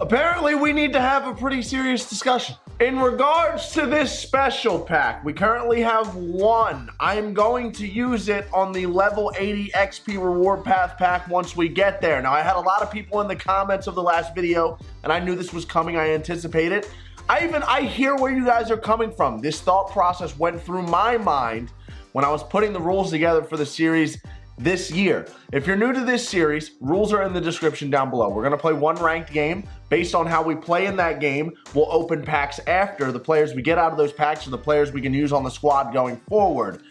Apparently, we need to have a pretty serious discussion. In regards to this special pack, we currently have one. I'm going to use it on the level 80 XP reward path pack once we get there. Now, I had a lot of people in the comments of the last video, and I knew this was coming. I anticipated. It. I even, I hear where you guys are coming from. This thought process went through my mind when I was putting the rules together for the series this year. If you're new to this series, rules are in the description down below. We're going to play one ranked game. Based on how we play in that game, we'll open packs after the players we get out of those packs are the players we can use on the squad going forward.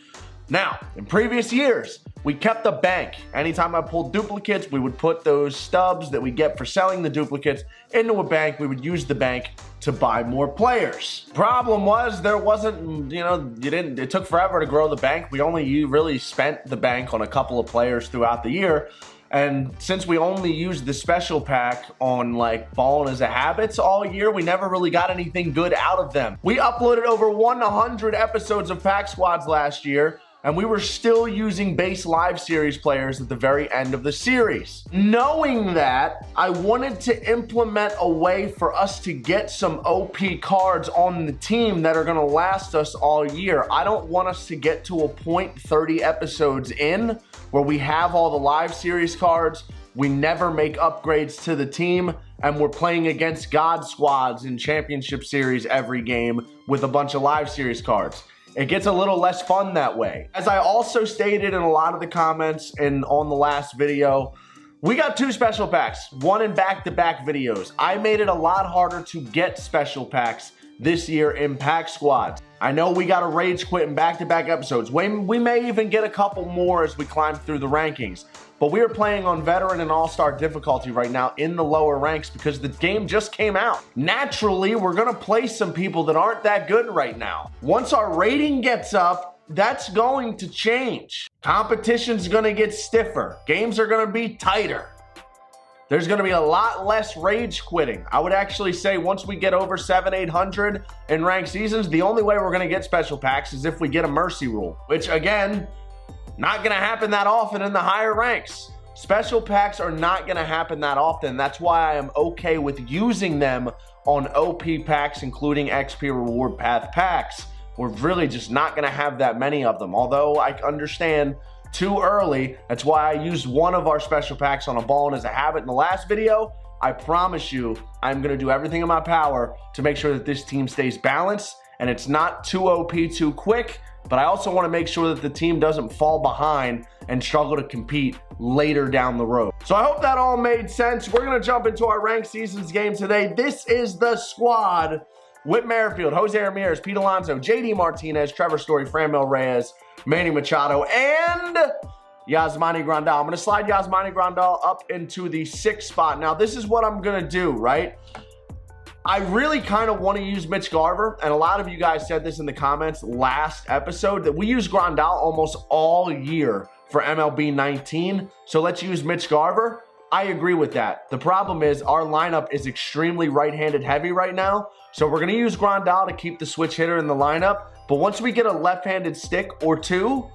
Now, in previous years, we kept the bank. Anytime I pulled duplicates, we would put those stubs that we get for selling the duplicates into a bank. We would use the bank to buy more players. Problem was there wasn't, you know, you didn't, it took forever to grow the bank. We only really spent the bank on a couple of players throughout the year. And since we only used the special pack on like Ballin' as a Habits all year, we never really got anything good out of them. We uploaded over 100 episodes of Pack Squads last year, and we were still using base live series players at the very end of the series. Knowing that, I wanted to implement a way for us to get some OP cards on the team that are gonna last us all year. I don't want us to get to a point 30 episodes in where we have all the live series cards, we never make upgrades to the team, and we're playing against God squads in championship series every game with a bunch of live series cards. It gets a little less fun that way. As I also stated in a lot of the comments and on the last video, we got two special packs, one in back-to-back -back videos. I made it a lot harder to get special packs this year in Pack Squads. I know we got a rage quit in back-to-back -back episodes. We, we may even get a couple more as we climb through the rankings. But we are playing on veteran and all-star difficulty right now in the lower ranks because the game just came out. Naturally, we're gonna play some people that aren't that good right now. Once our rating gets up, that's going to change. Competition's gonna get stiffer. Games are gonna be tighter. There's gonna be a lot less rage quitting. I would actually say once we get over seven, 800 in ranked seasons, the only way we're gonna get special packs is if we get a mercy rule, which again, not going to happen that often in the higher ranks. Special packs are not going to happen that often. That's why I am okay with using them on OP packs, including XP reward path packs. We're really just not going to have that many of them. Although I understand too early, that's why I used one of our special packs on a ball and as a Habit in the last video. I promise you, I'm going to do everything in my power to make sure that this team stays balanced and it's not too OP too quick but I also want to make sure that the team doesn't fall behind and struggle to compete later down the road. So I hope that all made sense. We're going to jump into our ranked seasons game today. This is the squad. Whit Merrifield, Jose Ramirez, Pete Alonso, JD Martinez, Trevor Story, Franmil Reyes, Manny Machado, and Yasmani Grandal. I'm going to slide Yasmani Grandal up into the sixth spot. Now, this is what I'm going to do, right? I really kind of want to use Mitch Garver, and a lot of you guys said this in the comments last episode that we use Grandal almost all year for MLB 19. So let's use Mitch Garver. I agree with that. The problem is our lineup is extremely right-handed heavy right now. So we're going to use Grandal to keep the switch hitter in the lineup. But once we get a left-handed stick or two,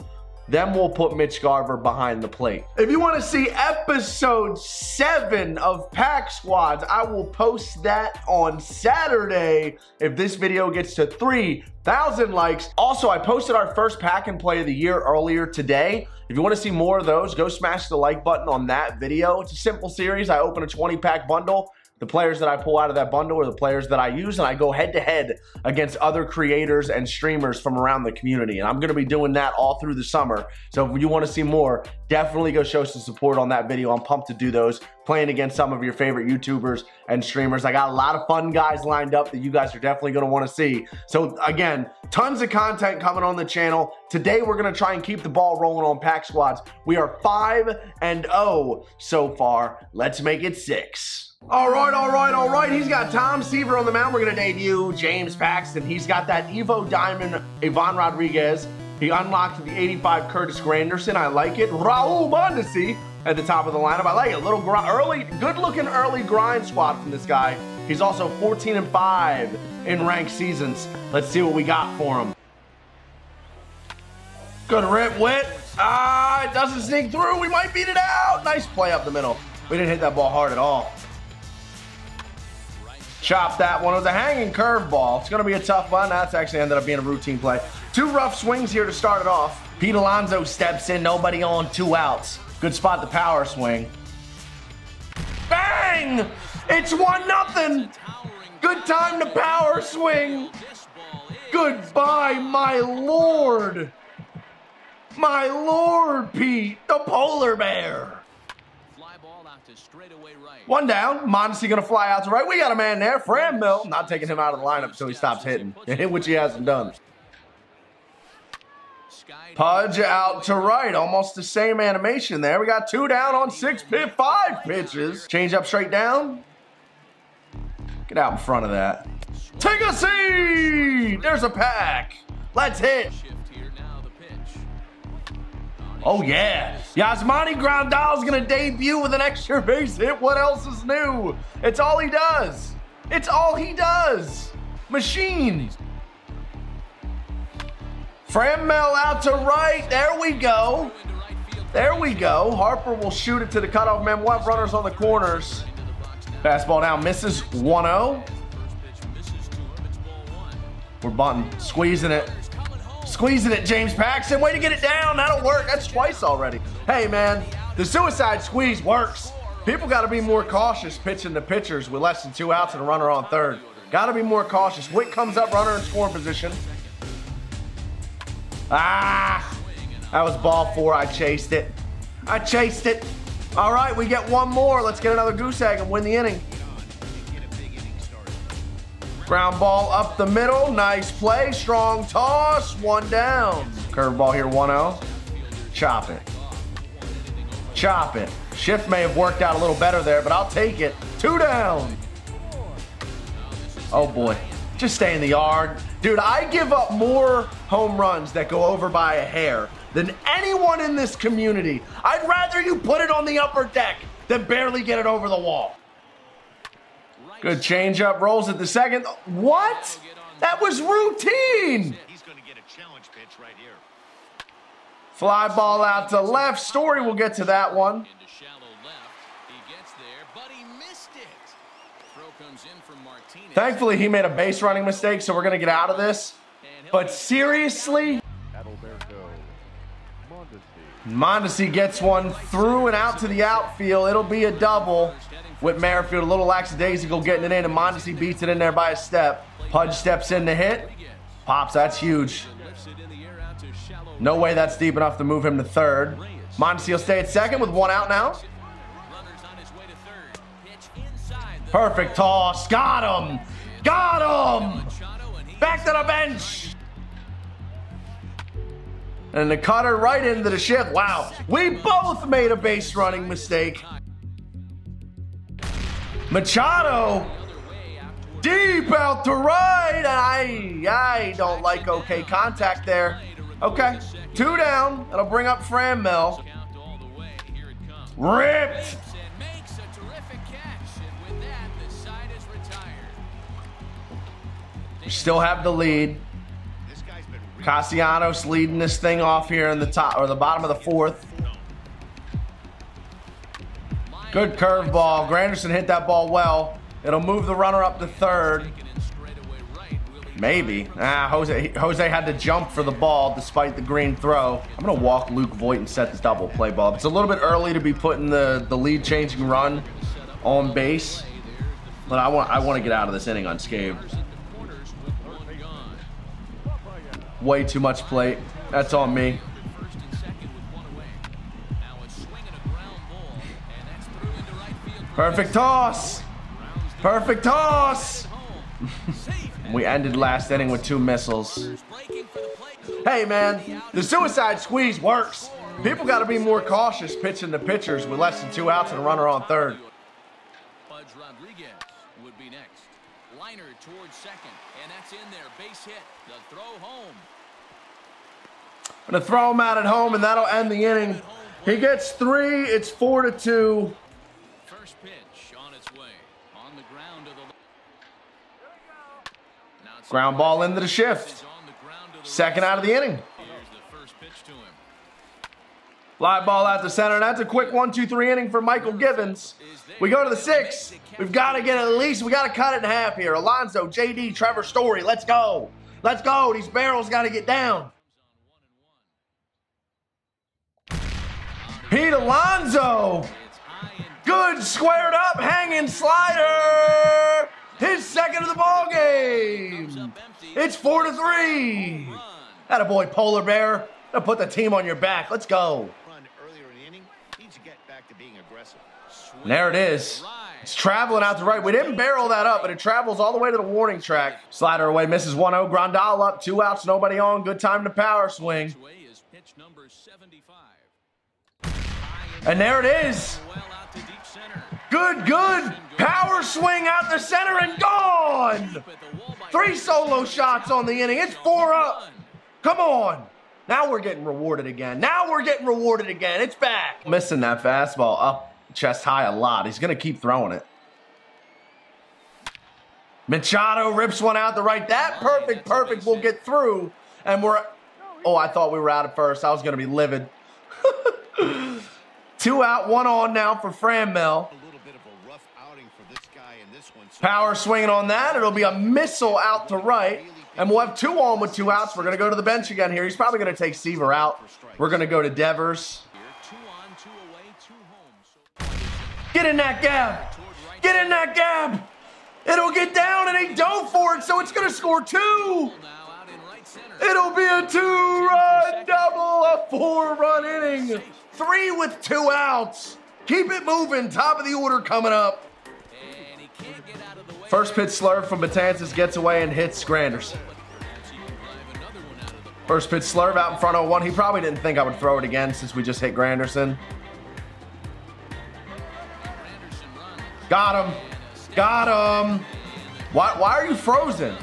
then we'll put Mitch Garver behind the plate. If you want to see episode seven of Pack Squads, I will post that on Saturday if this video gets to 3,000 likes. Also, I posted our first pack and play of the year earlier today. If you want to see more of those, go smash the like button on that video. It's a simple series. I open a 20 pack bundle the players that I pull out of that bundle are the players that I use, and I go head to head against other creators and streamers from around the community. And I'm going to be doing that all through the summer. So if you want to see more, definitely go show some support on that video. I'm pumped to do those, playing against some of your favorite YouTubers and streamers. I got a lot of fun guys lined up that you guys are definitely going to want to see. So again, tons of content coming on the channel. Today, we're going to try and keep the ball rolling on Pack Squads. We are 5 and 0 so far. Let's make it 6. All right, all right, all right. He's got Tom Seaver on the mound. We're going to debut James Paxton. He's got that Evo Diamond Ivan Rodriguez. He unlocked the 85 Curtis Granderson. I like it. Raul Mondesi at the top of the lineup. I like it. Little early, good looking early grind squad from this guy. He's also 14 and 5 in ranked seasons. Let's see what we got for him. Good rip Whit. Ah, it doesn't sneak through. We might beat it out. Nice play up the middle. We didn't hit that ball hard at all. Chop that one. It was a hanging curveball. It's going to be a tough one. That's actually ended up being a routine play. Two rough swings here to start it off. Pete Alonso steps in. Nobody on. Two outs. Good spot to power swing. Bang! It's one nothing. Good time to power swing. Goodbye, my lord. My lord, Pete, the polar bear. One down. Mondesi going to fly out to right. We got a man there. Franmil. Not taking him out of the lineup until he stops hitting, which he hasn't done. Pudge out to right. Almost the same animation there. We got two down on six pit, five pitches. Change up straight down. Get out in front of that. Take a seat. There's a pack. Let's hit. Oh, yeah. Yasmani Grandal's going to debut with an extra base hit. What else is new? It's all he does. It's all he does. Machine. Franmil out to right. There we go. There we go. Harper will shoot it to the cutoff man. We'll have runners on the corners. Fastball now misses 1-0. We're bunting, squeezing it. Squeezing it, James Paxton. Way to get it down. That'll work. That's twice already. Hey, man, the suicide squeeze works. People got to be more cautious pitching the pitchers with less than two outs and a runner on third. Got to be more cautious. Whit comes up, runner in scoring position. Ah, that was ball four. I chased it. I chased it. All right, we get one more. Let's get another goose egg and win the inning. Ground ball up the middle. Nice play. Strong toss. One down. Curveball here, 1 0. Chop it. Chop it. Shift may have worked out a little better there, but I'll take it. Two down. Oh boy. Just stay in the yard. Dude, I give up more home runs that go over by a hair than anyone in this community. I'd rather you put it on the upper deck than barely get it over the wall. Good changeup, rolls at the second. What? That was routine. Fly ball out to left. Story We'll get to that one. Thankfully, he made a base running mistake, so we're going to get out of this. But seriously? Mondesi gets one through and out to the outfield. It'll be a double with Merrifield a little lackadaisical getting it in, and Mondesi beats it in there by a step. Pudge steps in to hit. Pops, that's huge. No way that's deep enough to move him to third. Mondesi will stay at second with one out now. Perfect toss. Got him. Got him. Back to the bench. And it caught her right into the shift. Wow. We both made a base running mistake. Machado deep out to right. I I don't like okay contact there. Okay, two down. That'll bring up Franmil. Ripped. Still have the lead. Castellanos leading this thing off here in the top or the bottom of the fourth. Good curveball. Granderson hit that ball well. It'll move the runner up to third. Maybe. Ah, Jose, Jose had to jump for the ball despite the green throw. I'm going to walk Luke Voit and set this double play ball. It's a little bit early to be putting the, the lead changing run on base. But I want I want to get out of this inning unscathed. Way too much plate. That's on me. Perfect toss. Perfect toss. we ended last inning with two missiles. Hey, man, the suicide squeeze works. People got to be more cautious pitching the pitchers with less than two outs and a runner on third. Would be next. Liner towards second, and that's in there. Base hit. The throw home. To throw him out at home, and that'll end the inning. He gets three. It's four to two. First pitch on its way on the Ground of the ground ball into the shift. Second out of the inning. Fly ball out to center. That's a quick one, two, three inning for Mychal Givens. We go to the six. We've got to get at least, we got to cut it in half here. Alonso, JD, Trevor Story. Let's go. Let's go. These barrels got to get down. Pete Alonso. Good squared up, hanging slider. His second of the ball game. It's four to three. That a boy, Polar Bear. Gonna put the team on your back. Let's go. There it is. It's traveling out to right. We didn't barrel that up, but it travels all the way to the warning track. Slider away, misses 1-0. Grandal up, two outs, nobody on. Good time to power swing. And there it is. Good, good. Power swing out the center and gone. Three solo shots on the inning. It's four up. Come on. Now we're getting rewarded again. Now we're getting rewarded again. It's back. Missing that fastball up chest high a lot. He's going to keep throwing it. Machado rips one out the right. That perfect, perfect We'll get through. And we're... Oh, I thought we were out at first. I was going to be livid. Two out, one on now for Franmil. Power swinging on that. It'll be a missile out to right. And we'll have two on with two outs. We're going to go to the bench again here. He's probably going to take Seaver out. We're going to go to Devers. Get in that gap. Get in that gap. It'll get down and he dove for it, so it's going to score two. It'll be a two-run double, a four-run inning. Three with two outs. Keep it moving. Top of the order coming up. First pitch slurve from Betances gets away and hits Granderson. First pitch slurve out in front of one. He probably didn't think I would throw it again since we just hit Granderson. Got him. Got him. Why, why are you frozen?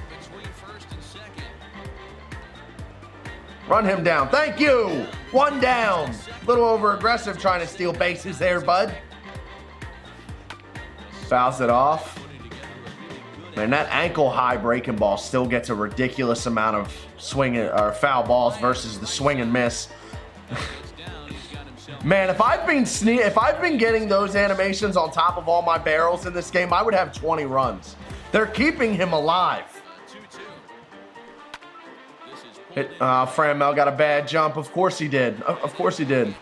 Run him down. Thank you. One down. Little over aggressive trying to steal bases there, bud. Fouls it off. Man, that ankle high breaking ball still gets a ridiculous amount of swing or foul balls versus the swing and miss. Man, if I've been sne if I've been getting those animations on top of all my barrels in this game, I would have 20 runs. They're keeping him alive. Hit, uh, got a bad jump. Of course he did. Of, of course he did.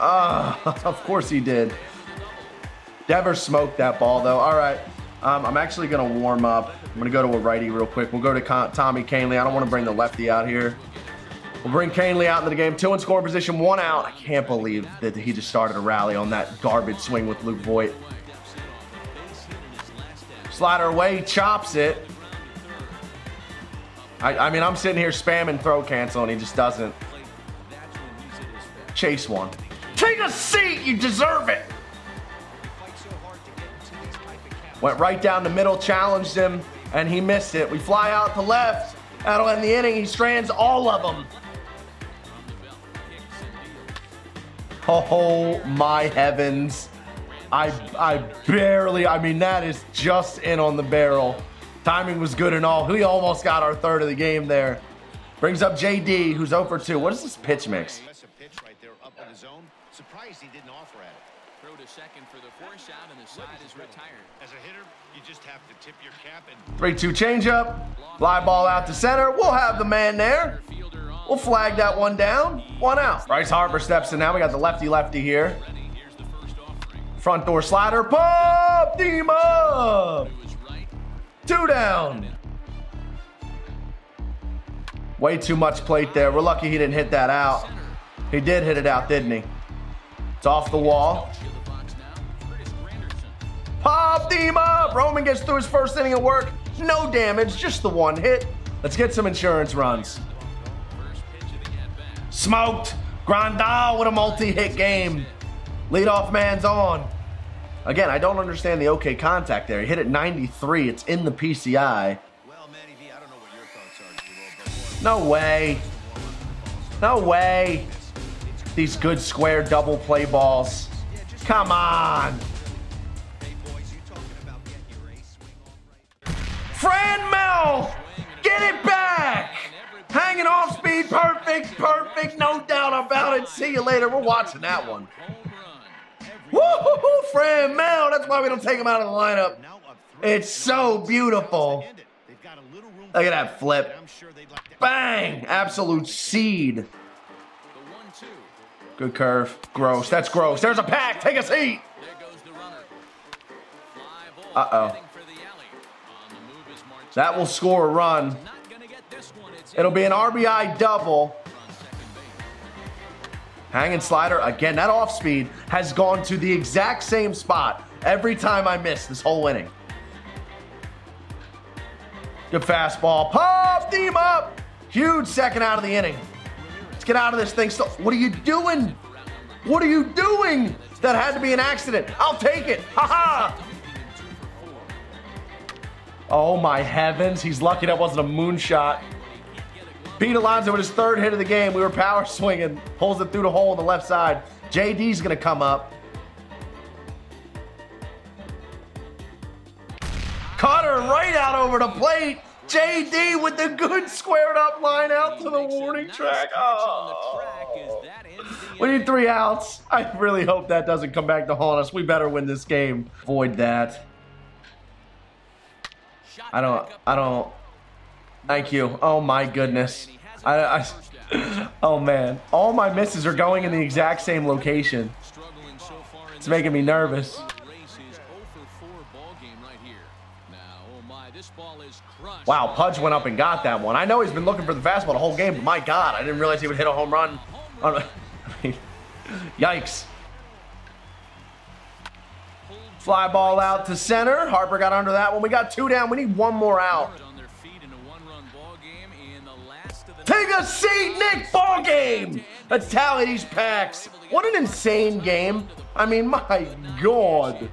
Uh, of course he did. Devers smoked that ball, though. All right. Um, I'm actually going to warm up. I'm going to go to a righty real quick. We'll go to Con Tommy Kahnle. I don't want to bring the lefty out here. We'll bring Kahnle out into the game. Two in scoring position, one out. I can't believe that he just started a rally on that garbage swing with Luke Voit. Slider away, chops it. I, I mean, I'm sitting here spamming throw cancel, and he just doesn't. Chase one. Take a seat, you deserve it. Went right down the middle, challenged him, and he missed it. We fly out to left. That'll end the inning. He strands all of them. Oh my heavens. I, I barely, I mean, that is just in on the barrel. Timing was good and all. We almost got our third of the game there. Brings up JD, who's oh over 2. What is this pitch mix? Surprised he didn't offer at it. Throw to second for the force out, and the side is retired. As a hitter, you just have to tip your cap and 3-2 changeup. Fly ball out to center. We'll have the man there. We'll flag that one down. One out. Bryce Harper steps in now. We got the lefty-lefty here. Front door slider. Pop him up. Two down. Way too much plate there. We're lucky he didn't hit that out. He did hit it out, didn't he? It's off the wall. Pop him up. Roman gets through his first inning of work. No damage, just the one hit. Let's get some insurance runs. Smoked. Grandal with a multi-hit game. Leadoff man's on. Again, I don't understand the OK contact there. He hit it 93. It's in the PCI. Well, Manny V, I don't know what your thoughts are, No way. No way. These good square double play balls. Come on. Franmil! Get it back! Hanging off speed, perfect, perfect, no doubt about it. See you later. We're watching that one. Woo-hoo-hoo, Franmil. That's why we don't take him out of the lineup. It's so beautiful. Look at that flip. Bang! Absolute seed. Good curve. Gross. That's gross. There's a pack. Take a seat. Uh-oh. That will score a run. It'll be an RBI double. Hanging slider. Again, that off speed has gone to the exact same spot every time I miss this whole inning. Good fastball. Pop him up. Huge second out of the inning. Let's get out of this thing. So, what are you doing? What are you doing? That had to be an accident. I'll take it. Ha ha. Oh my heavens. He's lucky that wasn't a moonshot. Pete Alonso with his third hit of the game. We were power swinging. Pulls it through the hole on the left side. JD's going to come up. Cutter right out over the plate. JD with the good squared up line out to the warning track. Oh. We need three outs. I really hope that doesn't come back to haunt us. We better win this game. Avoid that. I don't, I don't. Thank you. Oh my goodness. I, I, oh man. All my misses are going in the exact same location. It's making me nervous. Wow, Pudge went up and got that one. I know he's been looking for the fastball the whole game, but my God, I didn't realize he would hit a home run. Yikes. Fly ball out to center. Harper got under that one. We got two down. We need one more out. A seat, Nick. Ball game. Let's tally these packs. What an insane game. I mean, my God.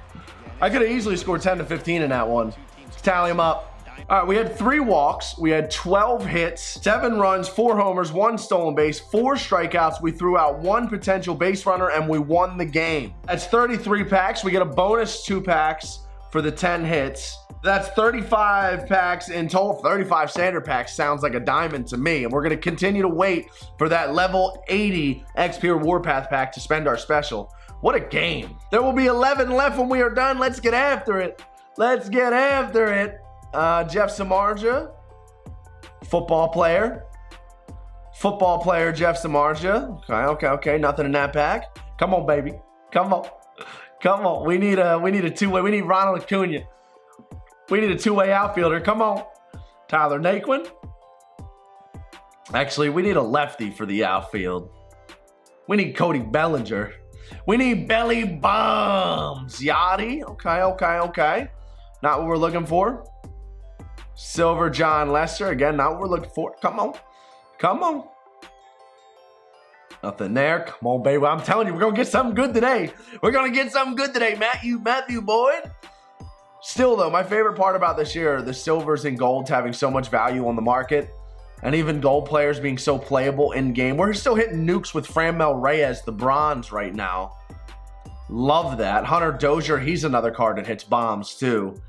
I could have easily scored 10 to 15 in that one. Let's tally them up. All right, we had three walks. We had 12 hits, seven runs, four homers, one stolen base, four strikeouts. We threw out one potential base runner and we won the game. That's 33 packs. We get a bonus two packs for the 10 hits. That's 35 packs in total. 35 standard packs sounds like a diamond to me. And we're going to continue to wait for that level 80 XP Reward Path pack to spend our special. What a game. There will be 11 left when we are done. Let's get after it. Let's get after it. Uh, Jeff Samardzija, football player. Football player Jeff Samardzija. Okay, okay, okay. Nothing in that pack. Come on, baby. Come on. Come on. We need a we need a two-way. We need Ronald Acuna. We need a two-way outfielder. Come on. Tyler Naquin. Actually, we need a lefty for the outfield. We need Cody Bellinger. We need belly bombs. Yachty. Okay, okay, okay. Not what we're looking for. Silver Jon Lester. Again, not what we're looking for. Come on. Come on. Nothing there. Come on, baby. I'm telling you, we're to get something good today. We're to get something good today, Matthew, Matthew Boyd. Still, though, my favorite part about this year, the silvers and golds having so much value on the market, and even gold players being so playable in game. We're still hitting nukes with Franmil Reyes, the bronze, right now. Love that. Hunter Dozier, he's another card that hits bombs, too.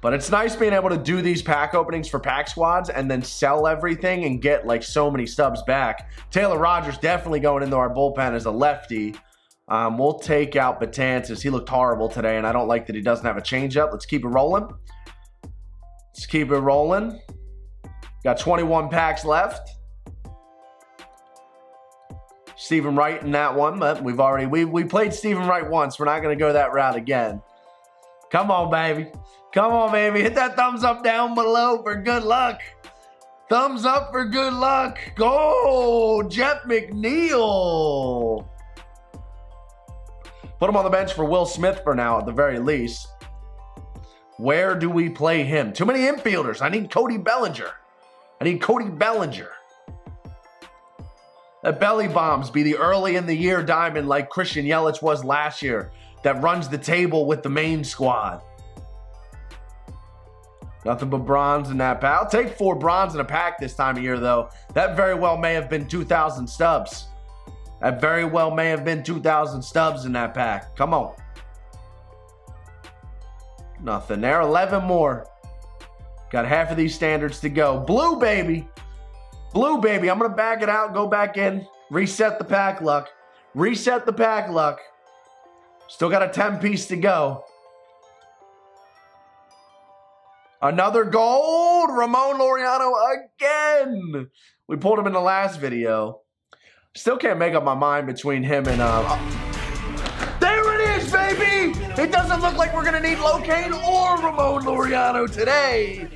But it's nice being able to do these pack openings for pack squads and then sell everything and get like so many stubs back. Taylor Rogers definitely going into our bullpen as a lefty. Um, we'll take out Betances. He looked horrible today, and I don't like that he doesn't have a changeup. Let's keep it rolling. Let's keep it rolling. Got 21 packs left. Stephen Wright in that one, but we've already we we played Stephen Wright once. We're not going to go that route again. Come on, baby. Come on, baby. Hit that thumbs up down below for good luck. Thumbs up for good luck. Go, Jeff McNeil. Put him on the bench for Will Smith for now, at the very least. Where do we play him? Too many infielders. I need Cody Bellinger. I need Cody Bellinger. That belly bombs be the early in the year diamond like Christian Yelich was last year that runs the table with the main squad. Nothing but bronze in that pack. I'll take four bronze in a pack this time of year, though. That very well may have been 2,000 stubs. That very well may have been 2,000 stubs in that pack. Come on. Nothing there. 11 more. Got half of these standards to go. Blue, baby. Blue, baby. I'm going to back it out, go back in, reset the pack luck. Reset the pack luck. Still got a 10 piece to go. Another gold. Ramon Laureano again. We pulled him in the last video. Still can't make up my mind between him and... Uh, there it is, baby! It doesn't look like we're to need Locaine or Ramon Laureano today.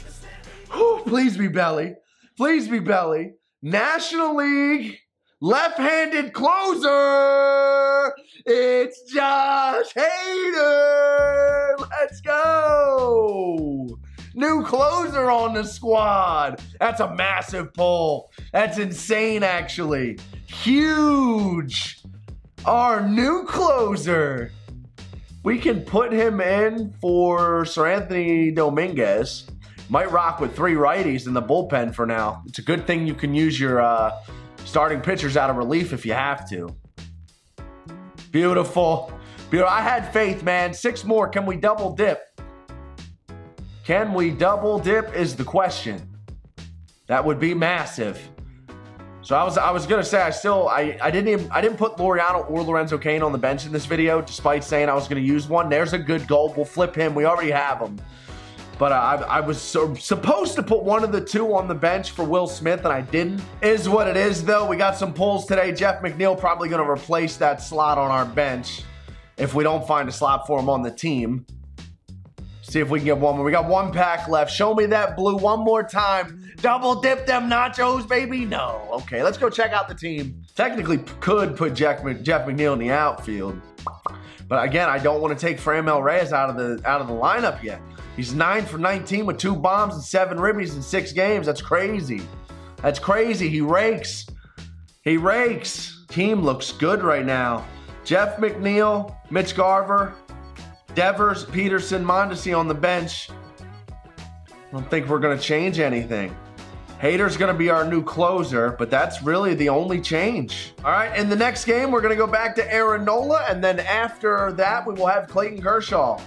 Whew, please be Belly. Please be Belly. National League left-handed closer. It's Josh Hader. Let's go. New closer on the squad. That's a massive pull. That's insane, actually. Huge. Our new closer. We can put him in for Seranthony Dominguez. Might rock with three righties in the bullpen for now. It's a good thing you can use your uh, starting pitchers out of relief if you have to. Beautiful. Beautiful. I had faith, man. Six more. Can we double dip? Can we double dip is the question. That would be massive. So I was I was gonna say I still I, I didn't even I didn't put Laureano or Lorenzo Cain on the bench in this video, despite saying I was gonna use one. There's a good goal. We'll flip him. We already have him. But I, I was so, supposed to put one of the two on the bench for Will Smith, and I didn't. Is what it is, though. We got some pulls today. Jeff McNeil probably going to replace that slot on our bench if we don't find a slot for him on the team. See if we can get one more. We got one pack left. Show me that blue one more time. Double dip them nachos, baby. No. Okay, let's go check out the team. Technically could put Jeff, Jeff McNeil in the outfield. But again, I don't want to take Franmil Reyes out of the out of the lineup yet. He's 9 for 19 with two bombs and seven ribbies in six games. That's crazy. That's crazy. He rakes. He rakes. Team looks good right now. Jeff McNeil, Mitch Garver, Devers, Pederson, Mondesi on the bench. I don't think we're going to change anything. Hader's going to be our new closer, but that's really the only change. All right, in the next game, we're going to go back to Aaron Nola, and then after that, we will have Clayton Kershaw.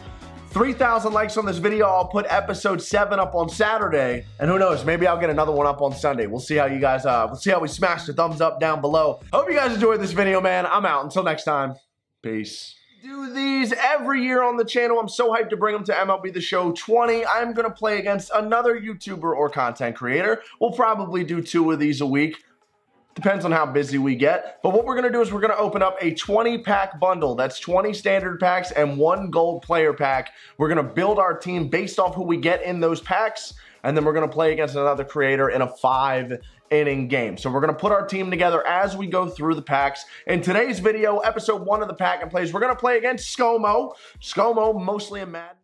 3,000 likes on this video. I'll put episode 7 up on Saturday. And who knows, maybe I'll get another one up on Sunday. We'll see how you guys, uh, we'll see how we smash the thumbs up down below. Hope you guys enjoyed this video, man. I'm out. Until next time, peace do these every year on the channel. I'm so hyped to bring them to MLB The Show 20. I'm going to play against another YouTuber or content creator. We'll probably do two of these a week. Depends on how busy we get. But what we're going to do is we're going to open up a 20 pack bundle. That's 20 standard packs and one gold player pack. We're going to build our team based off who we get in those packs. And then we're going to play against another creator in a five inning game. So we're going to put our team together as we go through the packs. In today's video, episode one of the pack and plays, we're going to play against ScoMo. ScoMo, mostly a Madden.